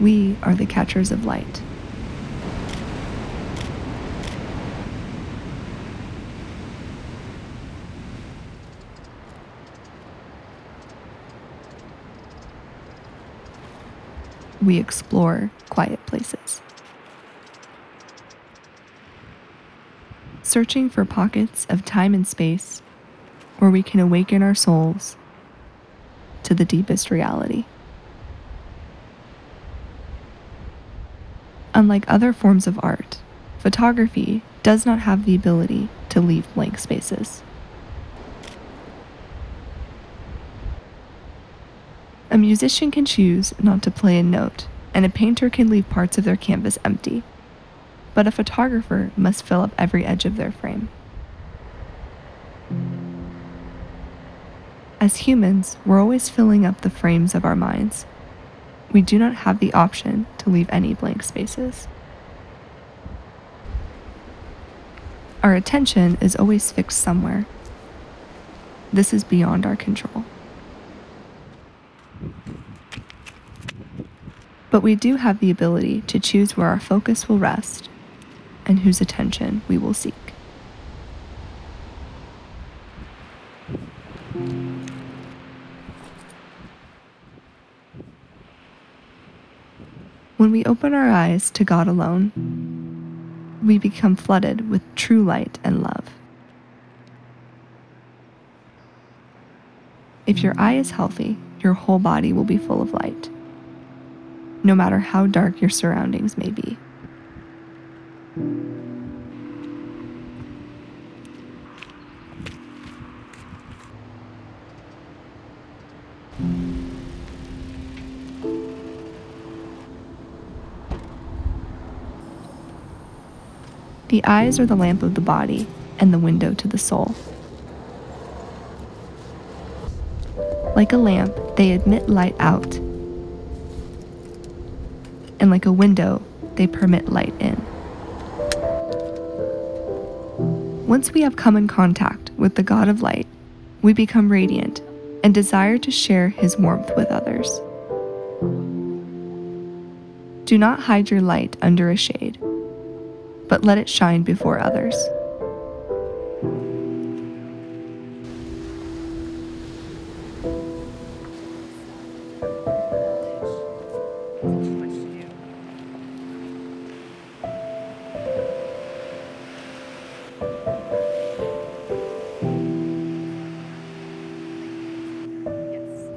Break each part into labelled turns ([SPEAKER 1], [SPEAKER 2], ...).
[SPEAKER 1] We are the catchers of light. We explore quiet places. Searching for pockets of time and space where we can awaken our souls to the deepest reality. Unlike other forms of art, photography does not have the ability to leave blank spaces. A musician can choose not to play a note, and a painter can leave parts of their canvas empty. But a photographer must fill up every edge of their frame. As humans, we're always filling up the frames of our minds. We do not have the option to leave any blank spaces. Our attention is always fixed somewhere. This is beyond our control. But we do have the ability to choose where our focus will rest and whose attention we will seek. When we open our eyes to God alone, we become flooded with true light and love. If your eye is healthy, your whole body will be full of light, no matter how dark your surroundings may be. The eyes are the lamp of the body and the window to the soul. Like a lamp, they admit light out. And like a window, they permit light in. Once we have come in contact with the God of light, we become radiant and desire to share his warmth with others. Do not hide your light under a shade but let it shine before others.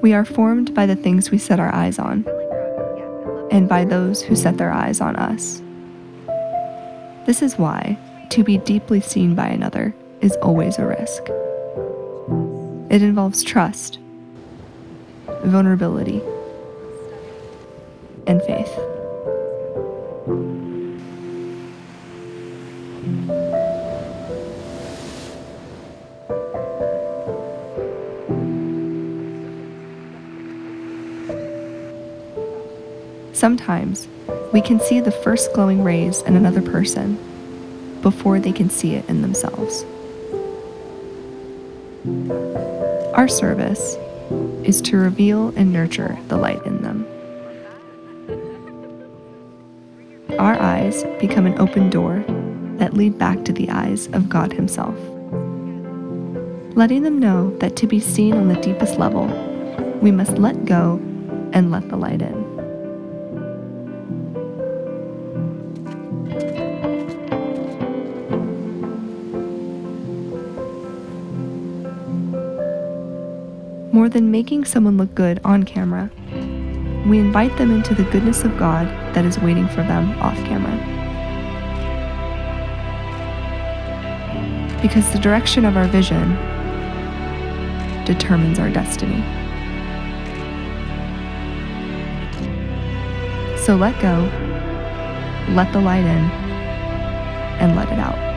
[SPEAKER 1] We are formed by the things we set our eyes on, and by those who set their eyes on us. This is why to be deeply seen by another is always a risk. It involves trust, vulnerability, and faith. Sometimes we can see the first glowing rays in another person before they can see it in themselves. Our service is to reveal and nurture the light in them. Our eyes become an open door that lead back to the eyes of God Himself, letting them know that to be seen on the deepest level, we must let go and let the light in. More than making someone look good on camera, we invite them into the goodness of God that is waiting for them off camera. Because the direction of our vision determines our destiny. So let go, let the light in, and let it out.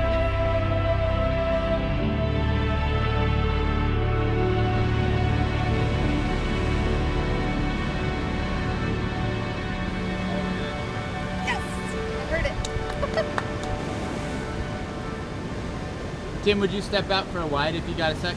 [SPEAKER 2] Tim, would you step out for a wide if you got a sec?